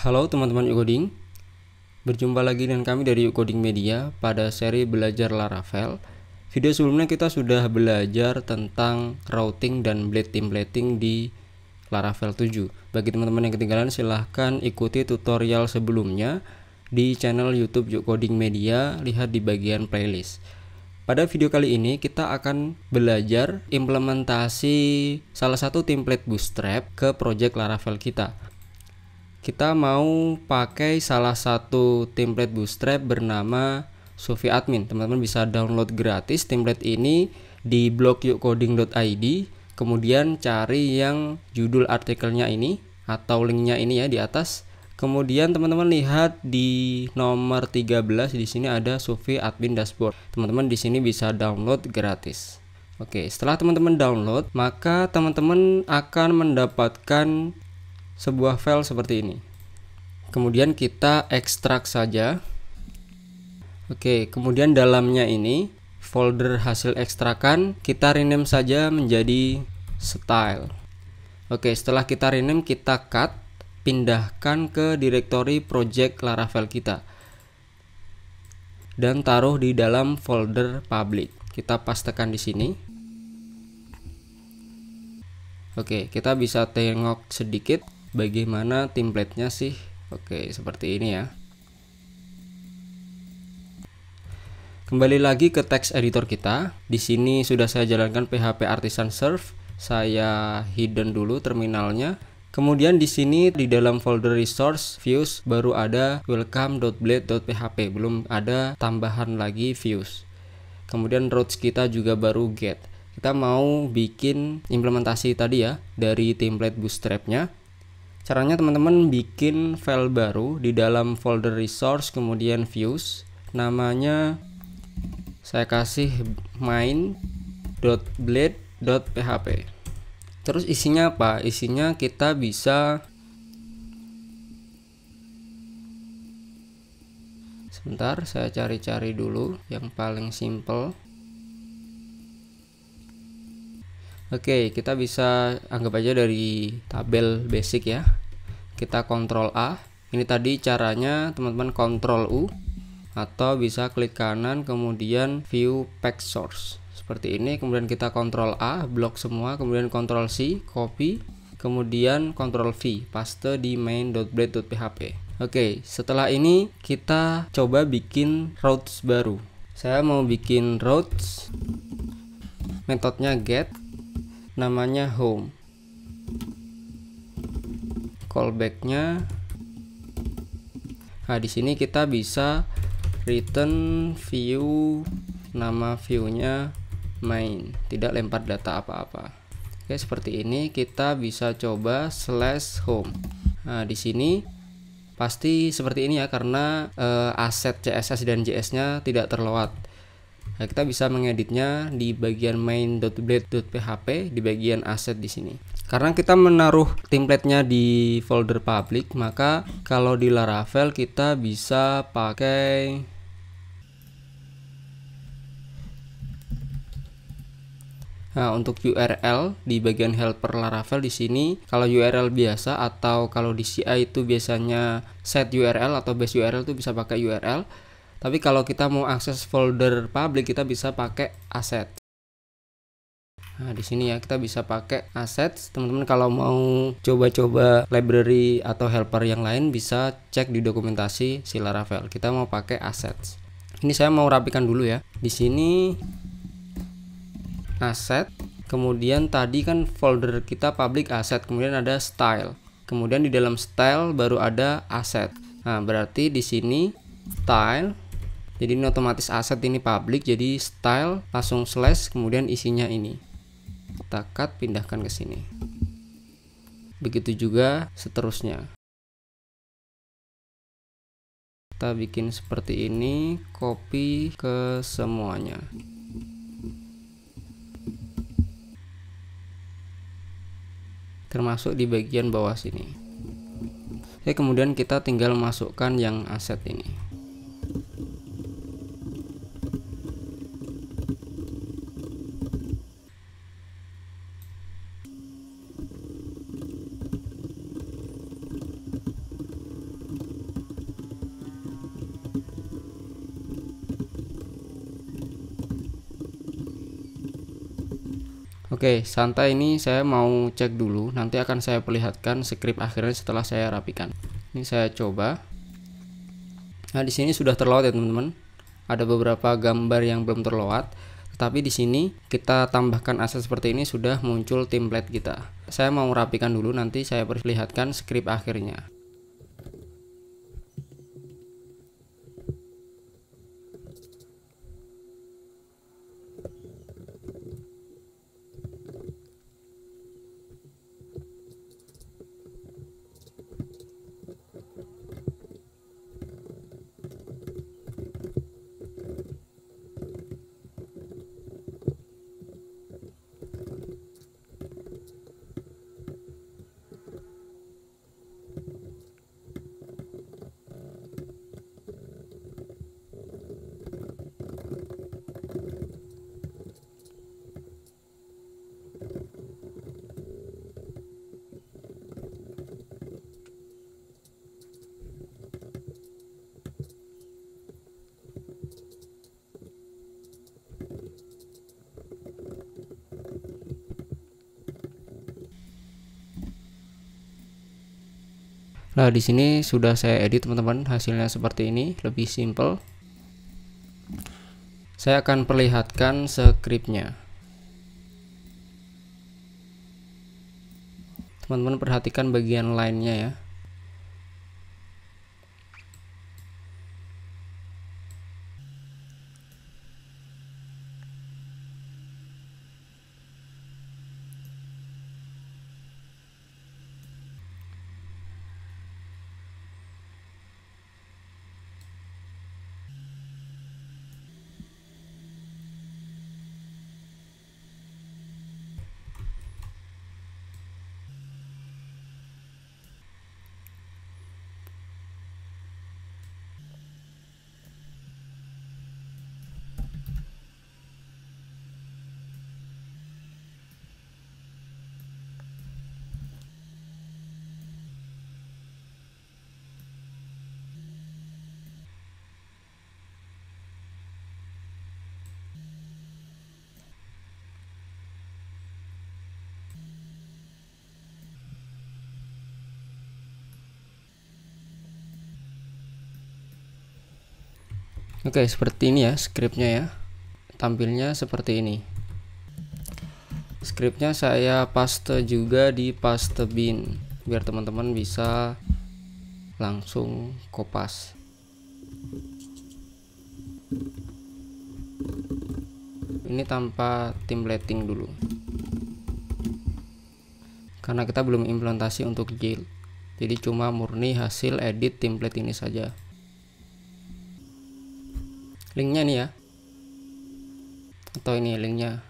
Halo teman-teman Ucoding Berjumpa lagi dengan kami dari Ucoding Media pada seri belajar Laravel. Video sebelumnya kita sudah belajar tentang routing dan blade templating di Laravel 7 Bagi teman-teman yang ketinggalan silahkan ikuti tutorial sebelumnya di channel YouTube Ucoding Media. Lihat di bagian playlist. Pada video kali ini kita akan belajar implementasi salah satu template Bootstrap ke project Laravel kita kita mau pakai salah satu template Bootstrap bernama Sofi Admin. Teman-teman bisa download gratis template ini di blog yukcoding.id. Kemudian cari yang judul artikelnya ini atau linknya ini ya di atas. Kemudian teman-teman lihat di nomor 13 di sini ada Sofi Admin Dashboard. Teman-teman di sini bisa download gratis. Oke, setelah teman-teman download, maka teman-teman akan mendapatkan sebuah file seperti ini. Kemudian kita ekstrak saja. Oke, kemudian dalamnya ini folder hasil ekstrakan kita rename saja menjadi style. Oke, setelah kita rename kita cut, pindahkan ke direktori project Laravel kita. Dan taruh di dalam folder public. Kita pastekan di sini. Oke, kita bisa tengok sedikit bagaimana templatenya sih oke seperti ini ya kembali lagi ke teks editor kita di sini sudah saya jalankan PHP Artisan Serve saya hidden dulu terminalnya Kemudian di sini di dalam folder resource views baru ada welcome.blade.php, belum ada tambahan lagi views. Kemudian routes kita juga baru get. Kita mau bikin implementasi tadi ya dari template bootstrapnya. Caranya teman-teman bikin file baru di dalam folder resource kemudian views. Namanya saya kasih main.blade.php. Terus isinya apa? Isinya kita bisa Sebentar, saya cari-cari dulu yang paling simple. Oke, kita bisa anggap aja dari tabel basic ya kita kontrol A. Ini tadi caranya teman-teman kontrol U atau bisa klik kanan kemudian view pack source. Seperti ini kemudian kita kontrol A blok semua kemudian kontrol C copy kemudian kontrol V paste di main.blade.php Oke setelah ini kita coba bikin routes baru. Saya mau bikin routes metodenya get namanya home callbacknya. Nah di sini kita bisa return view nama viewnya main. Tidak lempar data apa-apa. Oke seperti ini kita bisa coba slash home. Nah di sini pasti seperti ini ya karena uh, aset CSS dan JS nya tidak terlewat. Nah, kita bisa mengeditnya di bagian main.blade.php di bagian aset di sini. Karena kita menaruh templatenya di folder public, maka kalau di Laravel kita bisa pakai Nah, untuk URL di bagian helper Laravel di sini kalau URL biasa atau kalau di CI itu biasanya set URL atau base URL itu bisa pakai URL tapi kalau kita mau akses folder public kita bisa pakai aset. Nah, di sini ya kita bisa pakai aset. Teman-teman kalau mau coba-coba library atau helper yang lain bisa cek di dokumentasi si Laravel. Kita mau pakai aset. Ini saya mau rapikan dulu ya. Di sini aset, kemudian tadi kan folder kita public asset, kemudian ada style. Kemudian di dalam style baru ada aset. Nah, berarti di sini style jadi ini otomatis aset ini public jadi style langsung slash kemudian isinya ini kita cut pindahkan ke sini. Begitu juga seterusnya. Kita bikin seperti ini copy ke semuanya. Termasuk di bagian bawah sini. Oke kemudian kita tinggal masukkan yang aset ini Oke, santai ini saya mau cek dulu. Nanti akan saya perlihatkan script akhirnya setelah saya rapikan. Ini saya coba. Nah, di sini sudah terload ya, teman-teman. Ada beberapa gambar yang belum terload. Tapi di sini kita tambahkan aset seperti ini sudah muncul template kita. Saya mau rapikan dulu nanti saya perlihatkan script akhirnya. Nah, di sini sudah saya edit teman-teman, hasilnya seperti ini, lebih simple. Saya akan perlihatkan scriptnya. Teman-teman perhatikan bagian lainnya ya. Oke, seperti ini ya scriptnya ya. Tampilnya seperti ini. Scriptnya saya paste juga di paste bin biar teman-teman bisa langsung kopas. Ini tanpa templating dulu. Karena kita belum implementasi untuk yield. Jadi cuma murni hasil edit template ini saja linknya nih ya atau ini linknya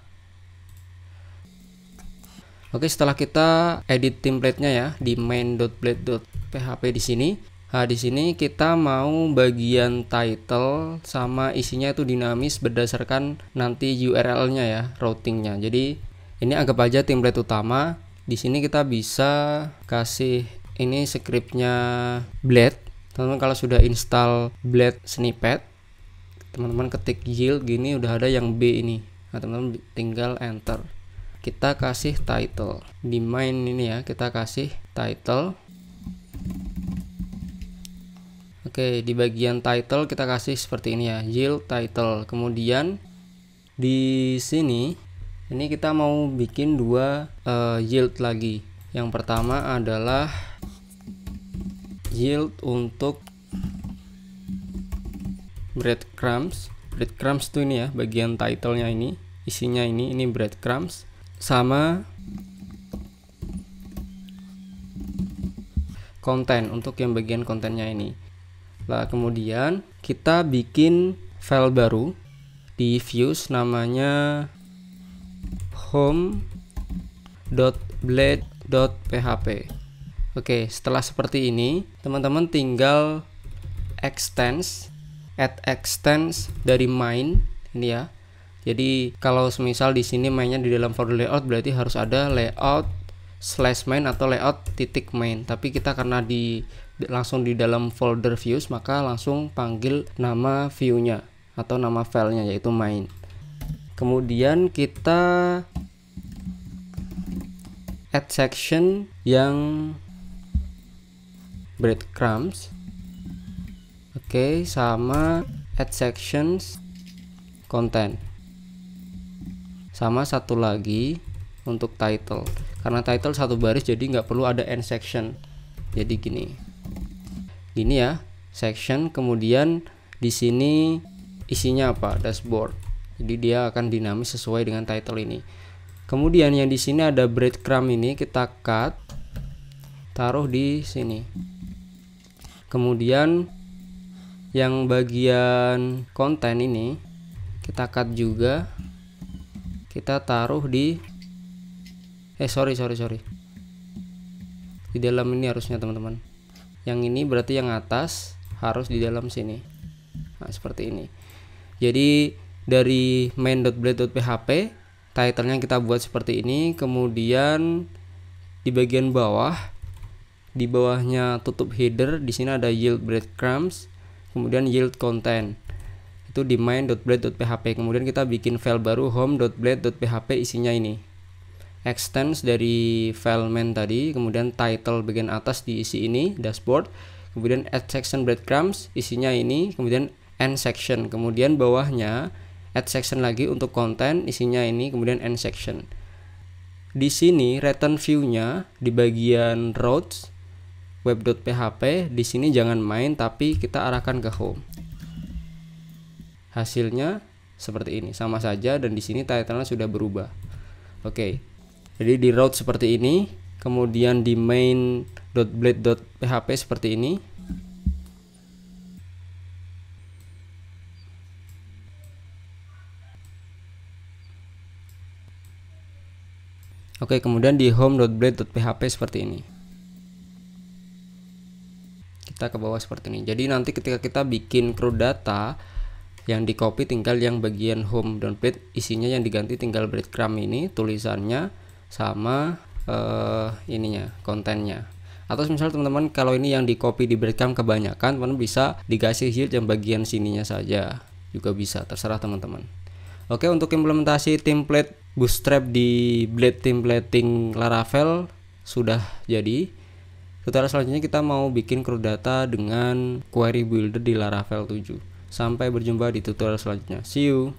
Oke setelah kita edit template-nya ya di main.blade.php di sini Nah, di sini kita mau bagian title sama isinya itu dinamis berdasarkan nanti URL-nya ya, routingnya. Jadi ini anggap aja template utama. Di sini kita bisa kasih ini scriptnya Blade. Teman-teman kalau sudah install Blade snippet, teman-teman ketik yield gini udah ada yang B ini. Nah teman-teman tinggal enter. Kita kasih title. Di main ini ya kita kasih title. Oke di bagian title kita kasih seperti ini ya yield title. Kemudian di sini ini kita mau bikin dua uh, yield lagi. Yang pertama adalah yield untuk breadcrumbs. Breadcrumbs tuh ini ya bagian titlenya ini isinya ini ini breadcrumbs. Sama konten untuk yang bagian kontennya ini. Lah kemudian kita bikin file baru di views namanya home.blade.php oke setelah seperti ini teman-teman tinggal extends add extends dari main ini ya. Jadi kalau semisal di sini mainnya di dalam folder layout berarti harus ada layout slash main atau layout titik main. Tapi kita karena di langsung di dalam folder views maka langsung panggil nama viewnya atau nama filenya yaitu main. Kemudian kita add section yang breadcrumbs oke sama add sections content. Sama satu lagi untuk title. Karena title satu baris jadi nggak perlu ada end section. Jadi gini. Gini ya section kemudian di sini isinya apa? Dashboard. Jadi dia akan dinamis sesuai dengan title ini. Kemudian yang di sini ada breadcrumb ini kita cut taruh di sini. Kemudian yang bagian konten ini kita cut juga. Kita taruh di eh sorry sorry sorry. Di dalam ini harusnya teman-teman. Yang ini berarti yang atas harus di dalam sini. Nah seperti ini. Jadi dari main.blade.php titlenya kita buat seperti ini. Kemudian di bagian bawah di bawahnya tutup header di sini ada yield breadcrumbs kemudian yield content. Itu di main.blade.php kemudian kita bikin file baru home.blade.php isinya ini. Extends dari file main tadi kemudian title bagian atas diisi ini dashboard. Kemudian add section breadcrumbs isinya ini. Kemudian end section. Kemudian bawahnya add section lagi untuk konten isinya ini. Kemudian end section. Di sini return view-nya di bagian routes web.php di sini jangan main tapi kita arahkan ke home. Hasilnya seperti ini sama saja dan di sini title-nya sudah berubah. Oke jadi di route seperti ini kemudian di main.blade.php seperti ini. Oke, kemudian di home.blade.php seperti ini kita ke bawah seperti ini. Jadi nanti ketika kita bikin crud data yang di copy tinggal yang bagian home download isinya yang diganti tinggal breadcrumb ini tulisannya sama uh, ininya kontennya. Atau misalnya teman-teman kalau ini yang di copy di breadcrumb kebanyakan teman bisa dikasih yield yang bagian sininya saja juga bisa terserah teman-teman. Oke untuk implementasi template bootstrap di blade templating laravel sudah jadi Tutorial selanjutnya kita mau bikin crud data dengan query builder di Laravel 7. Sampai berjumpa di tutorial selanjutnya. See you.